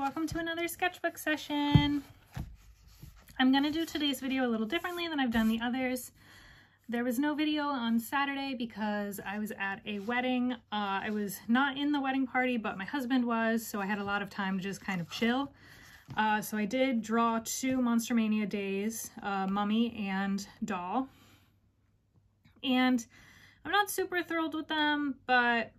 welcome to another sketchbook session. I'm going to do today's video a little differently than I've done the others. There was no video on Saturday because I was at a wedding. Uh, I was not in the wedding party, but my husband was, so I had a lot of time to just kind of chill. Uh, so I did draw two Monster Mania days, uh, Mummy and Doll. And I'm not super thrilled with them, but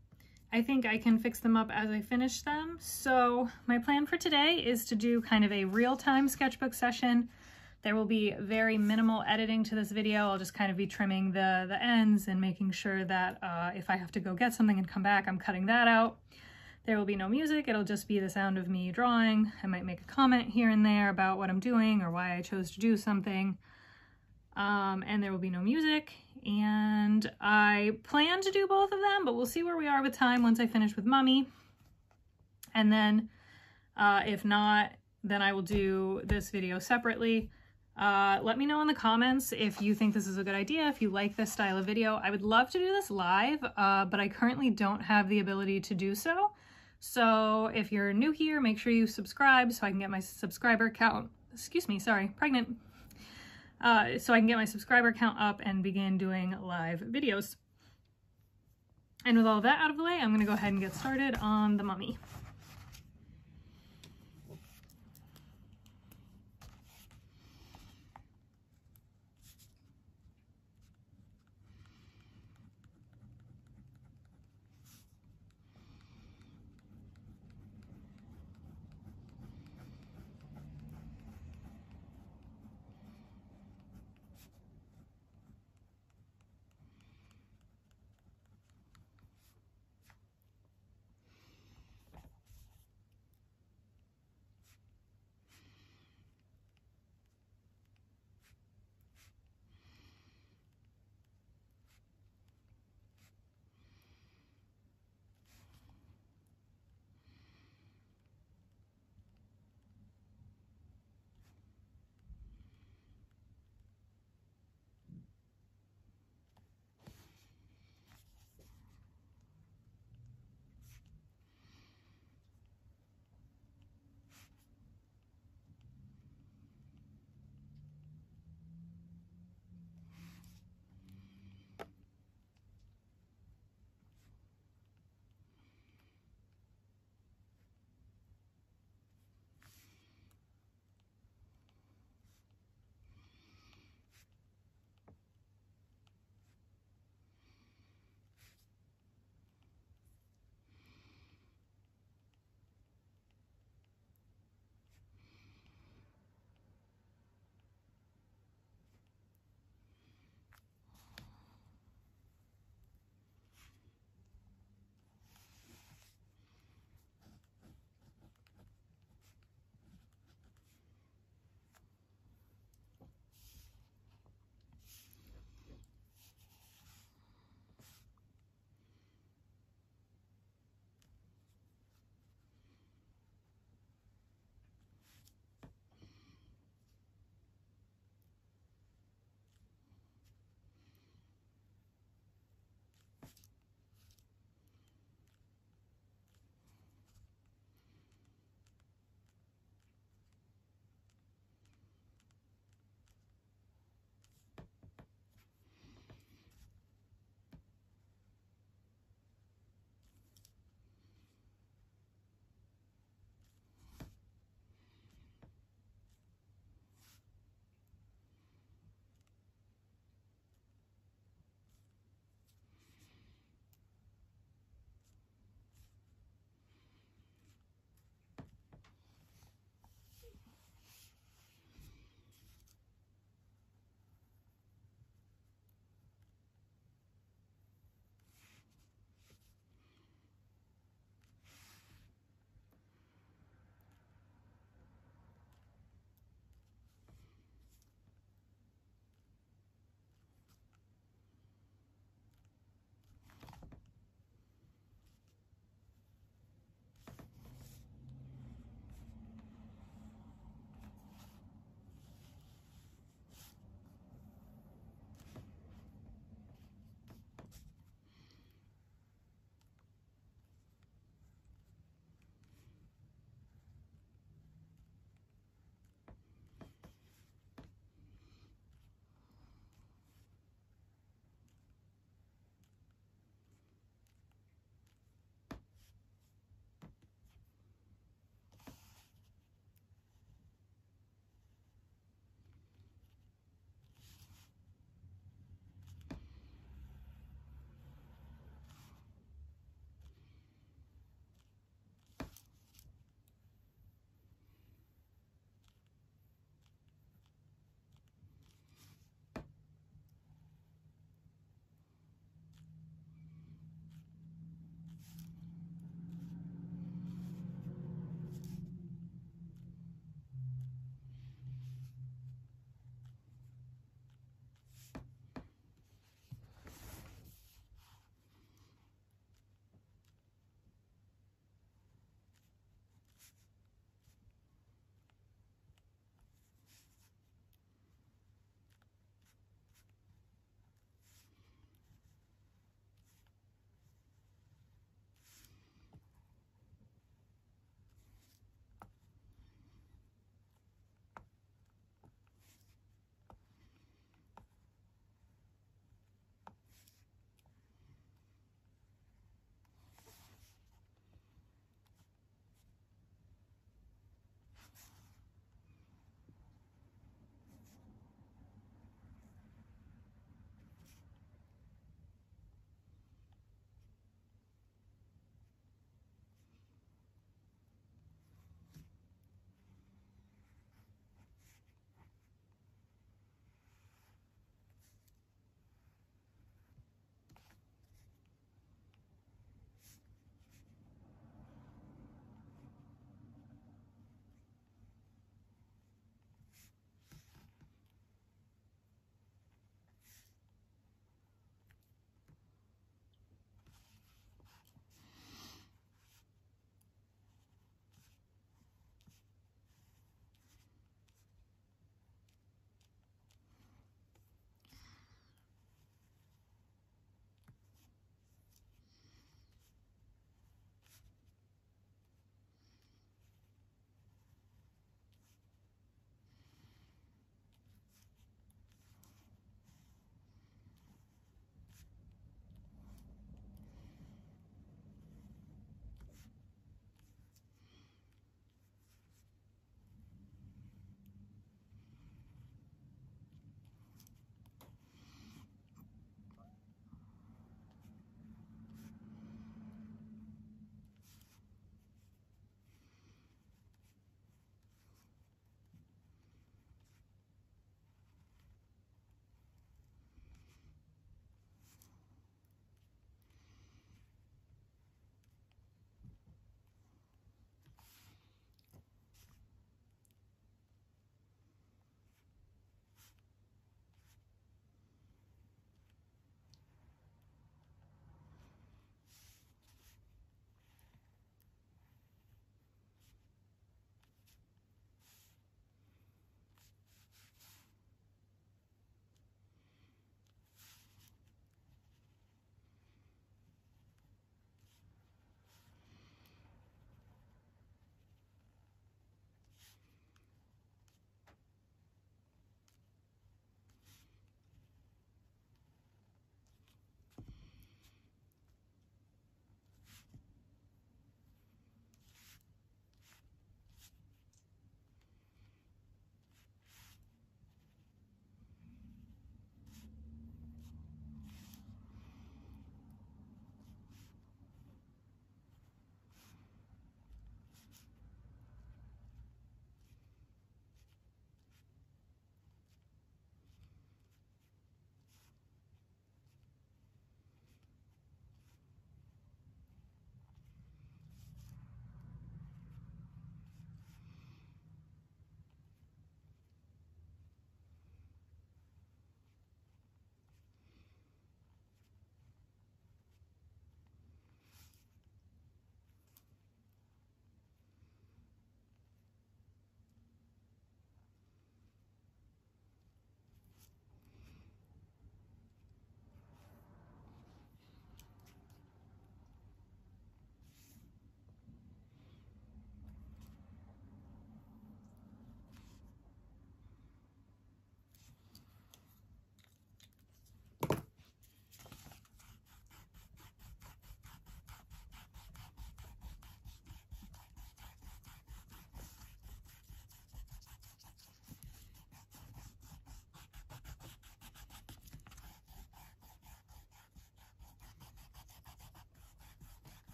I think I can fix them up as I finish them. So my plan for today is to do kind of a real-time sketchbook session. There will be very minimal editing to this video. I'll just kind of be trimming the, the ends and making sure that uh, if I have to go get something and come back, I'm cutting that out. There will be no music. It'll just be the sound of me drawing. I might make a comment here and there about what I'm doing or why I chose to do something. Um, and there will be no music and I plan to do both of them, but we'll see where we are with time once I finish with Mummy. And then uh, if not, then I will do this video separately. Uh, let me know in the comments if you think this is a good idea, if you like this style of video. I would love to do this live, uh, but I currently don't have the ability to do so. So if you're new here, make sure you subscribe so I can get my subscriber count. Excuse me, sorry, pregnant uh, so I can get my subscriber count up and begin doing live videos. And with all that out of the way, I'm going to go ahead and get started on the mummy.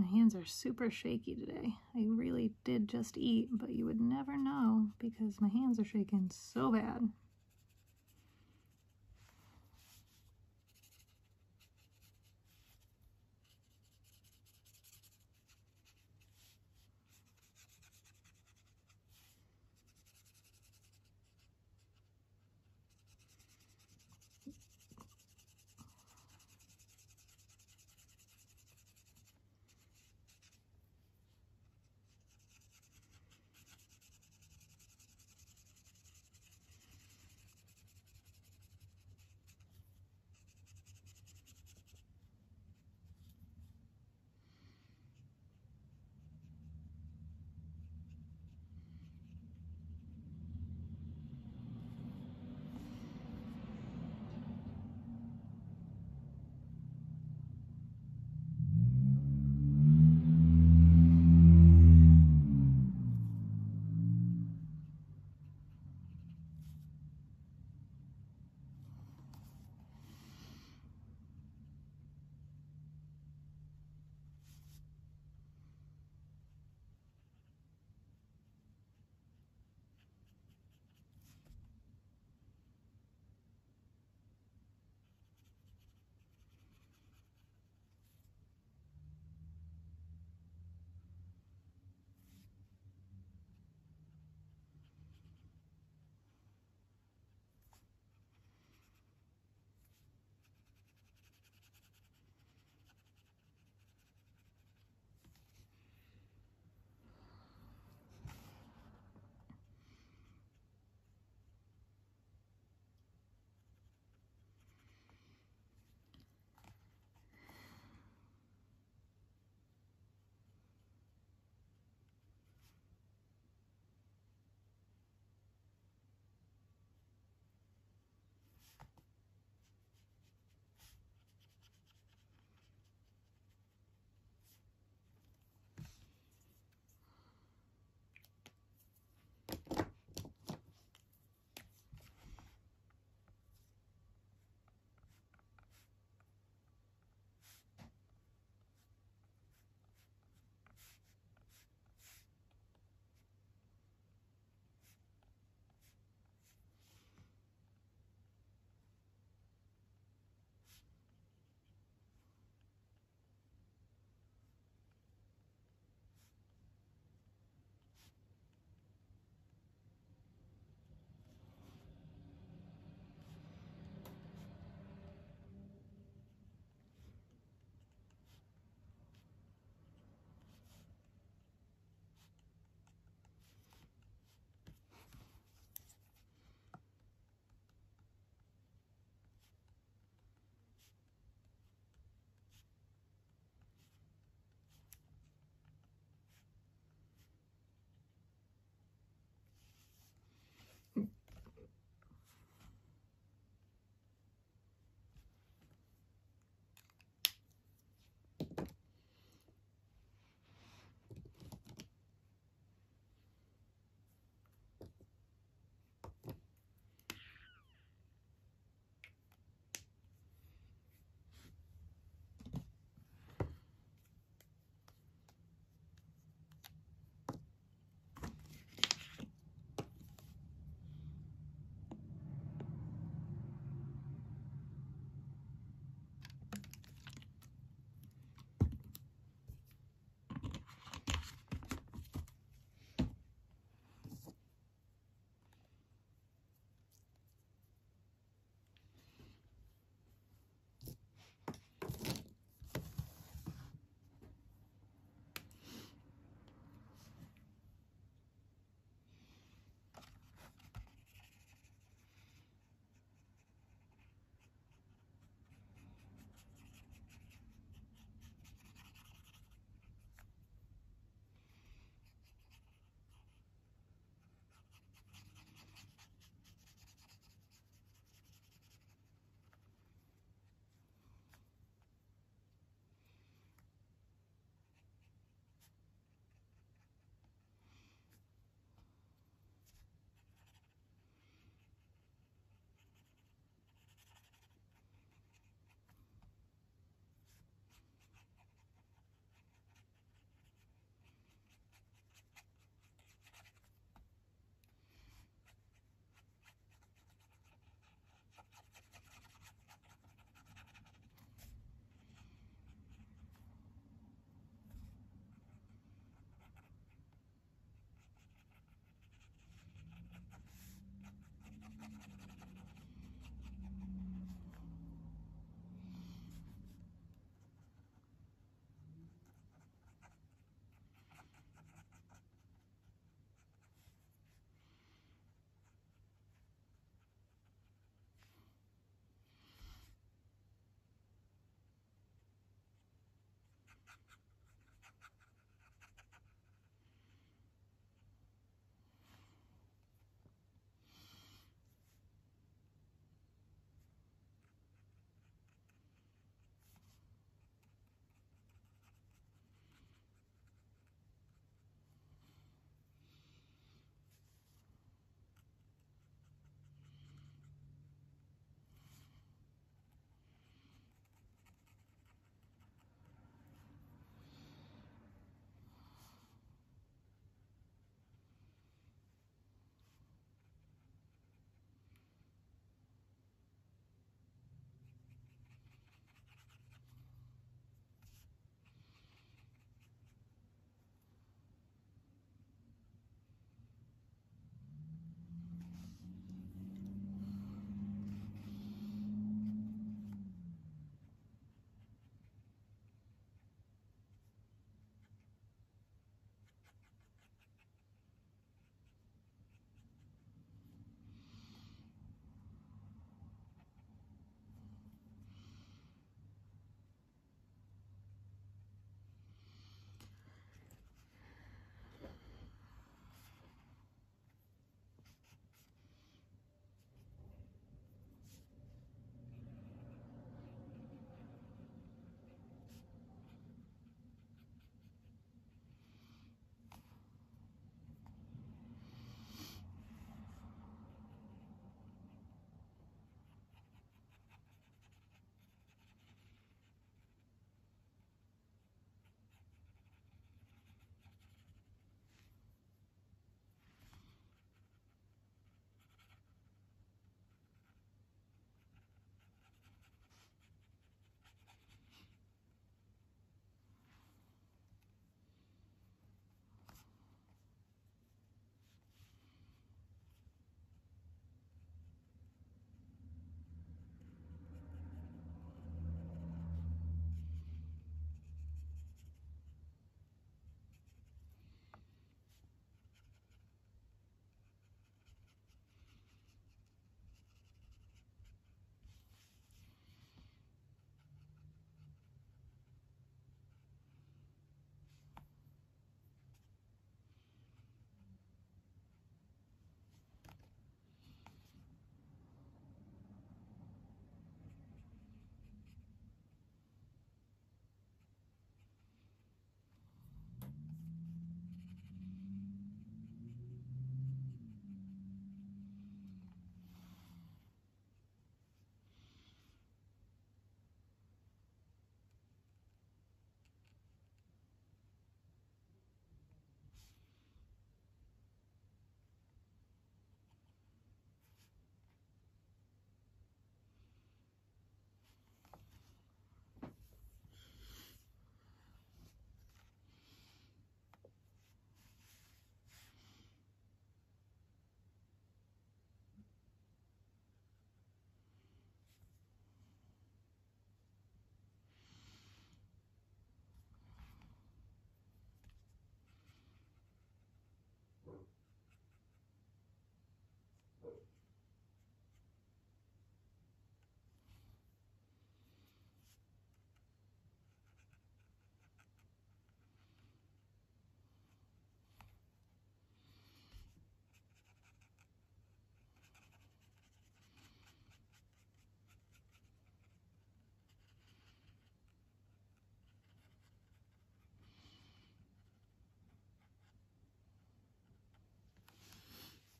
My hands are super shaky today. I really did just eat, but you would never know because my hands are shaking so bad.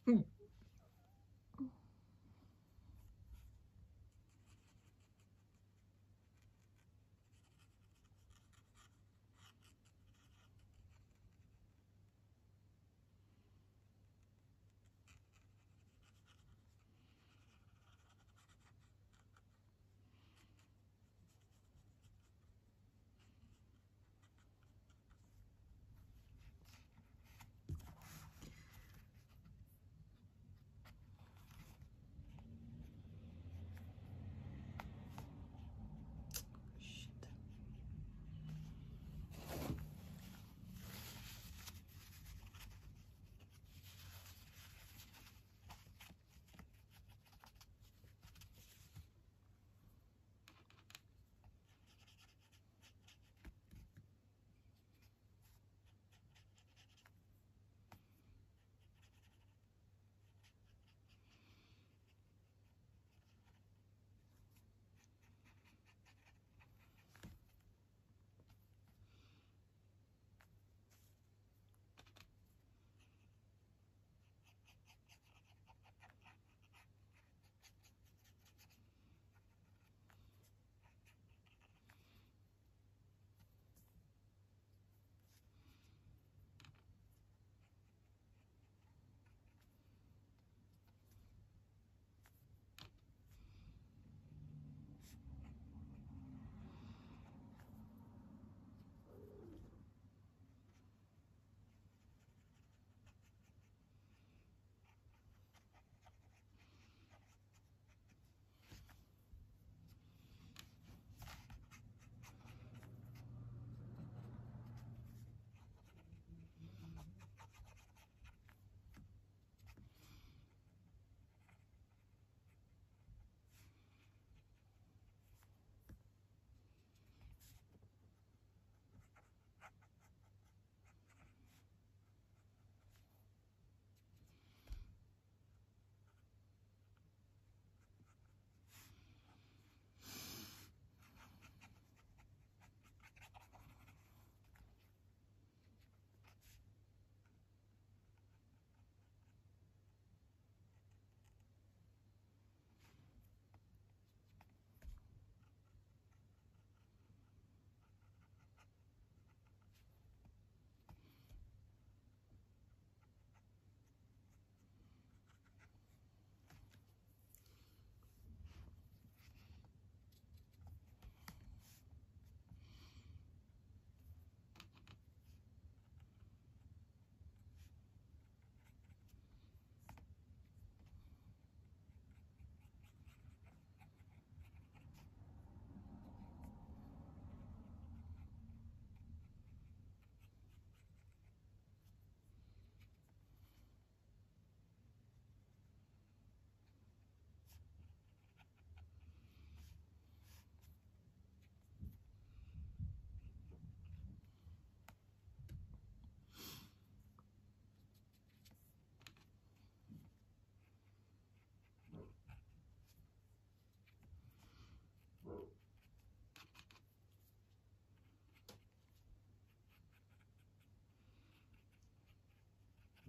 Hmm.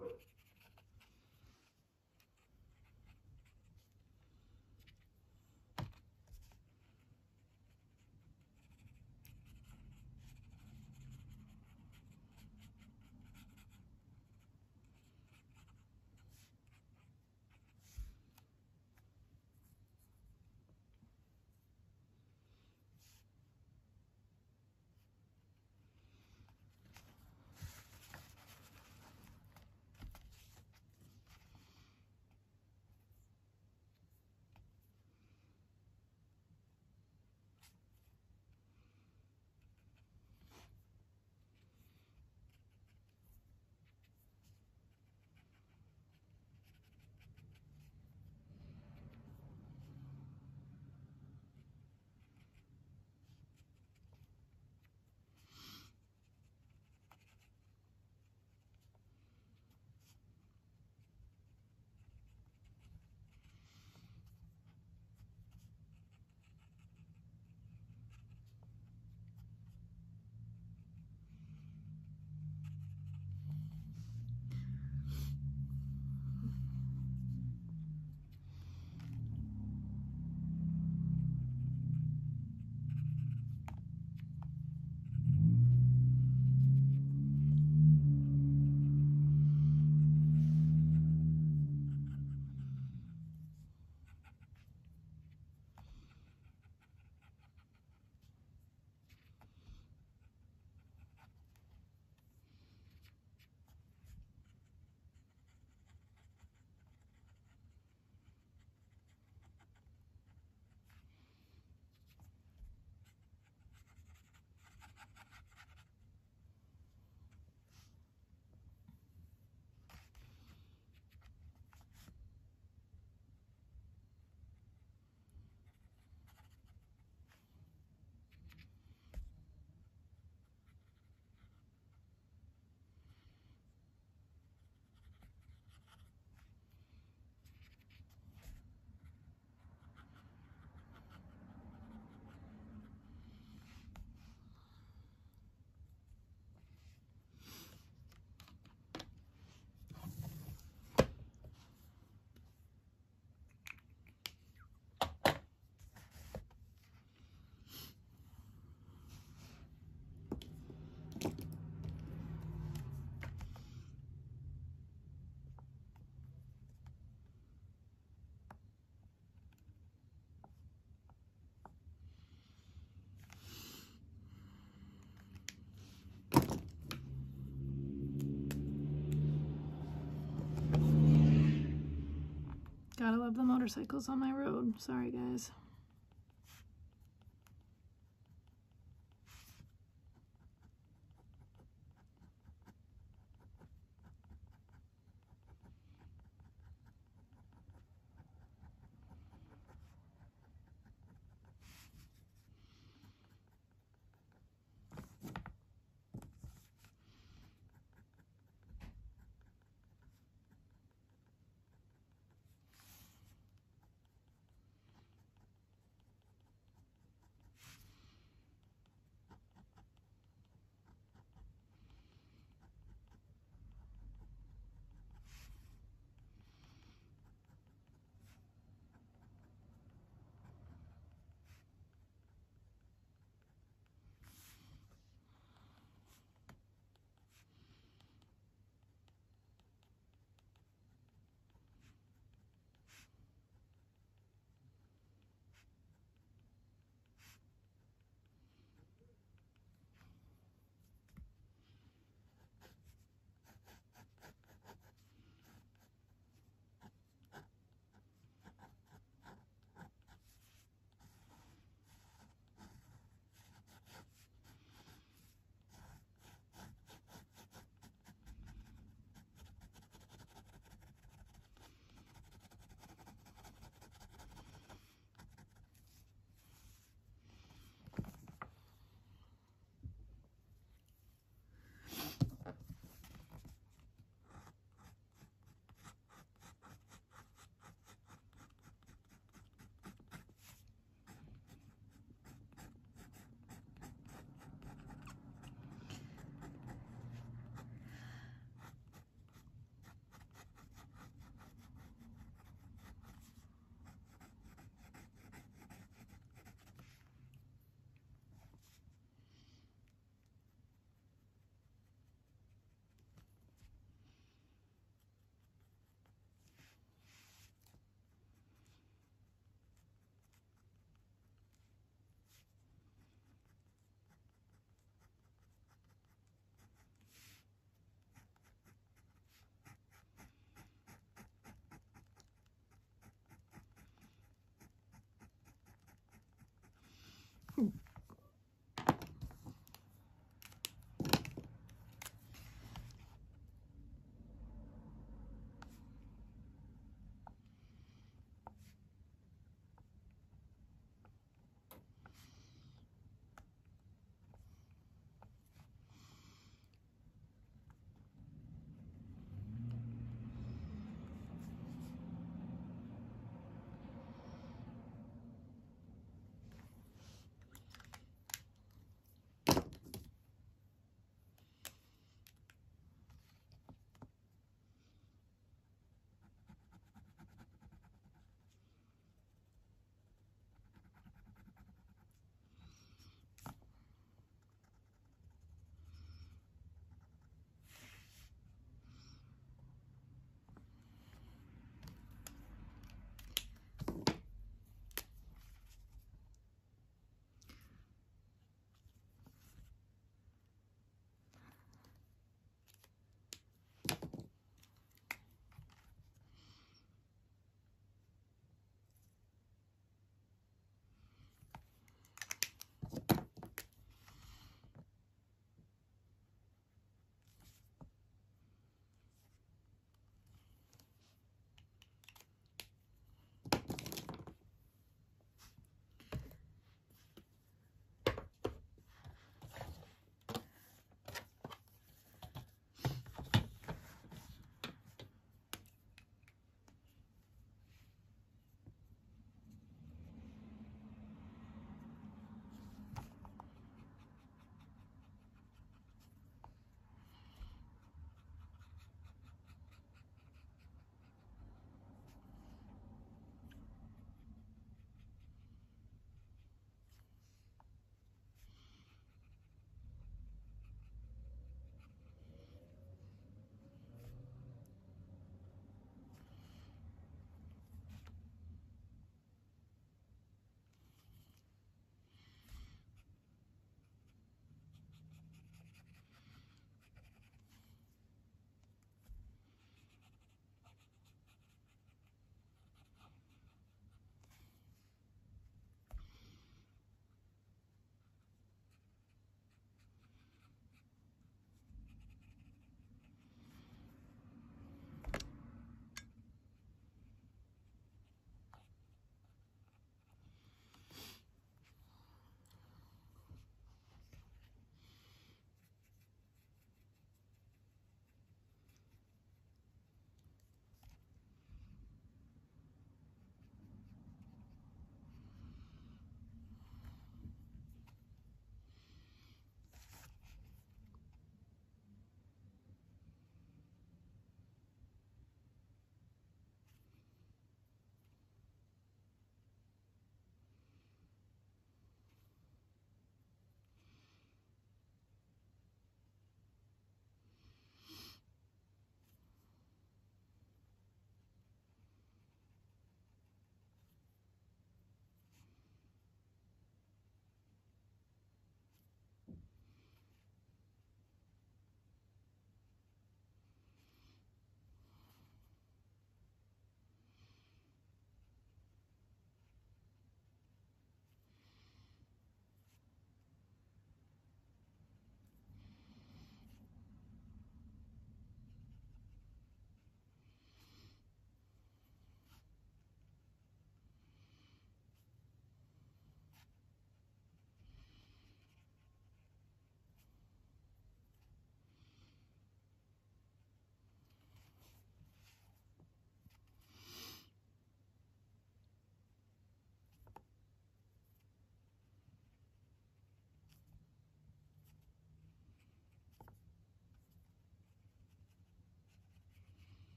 but motorcycles on my road. Sorry, guys.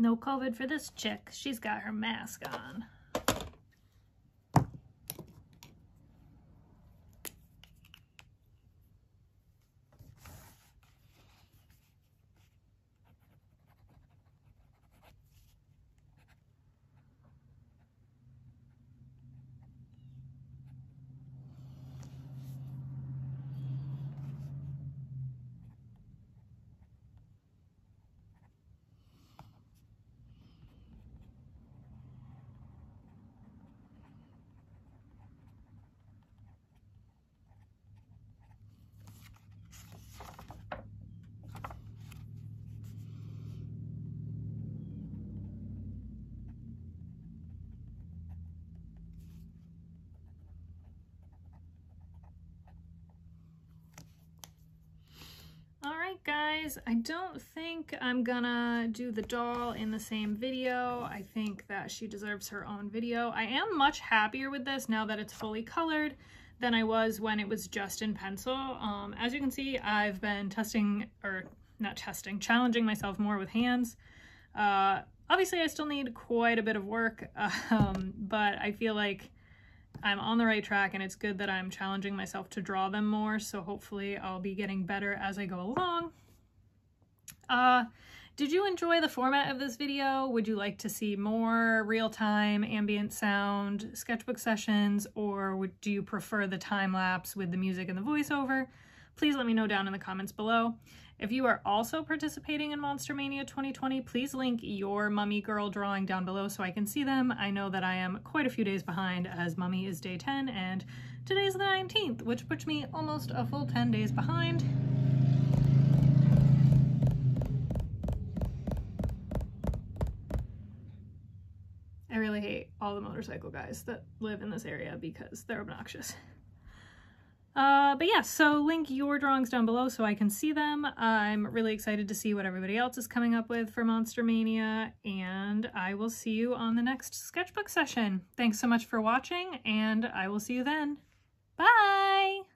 No COVID for this chick. She's got her mask on. All right, guys, I don't think I'm gonna do the doll in the same video. I think that she deserves her own video. I am much happier with this now that it's fully colored than I was when it was just in pencil. Um, as you can see, I've been testing, or not testing, challenging myself more with hands. Uh, obviously, I still need quite a bit of work, um, but I feel like I'm on the right track and it's good that I'm challenging myself to draw them more. So hopefully I'll be getting better as I go along. Uh, did you enjoy the format of this video? Would you like to see more real-time ambient sound sketchbook sessions or would, do you prefer the time lapse with the music and the voiceover? Please let me know down in the comments below. If you are also participating in Monster Mania 2020, please link your Mummy Girl drawing down below so I can see them. I know that I am quite a few days behind as Mummy is day 10 and today's the 19th, which puts me almost a full 10 days behind. I really hate all the motorcycle guys that live in this area because they're obnoxious. Uh, but yeah, so link your drawings down below so I can see them. I'm really excited to see what everybody else is coming up with for Monster Mania, and I will see you on the next sketchbook session. Thanks so much for watching, and I will see you then. Bye!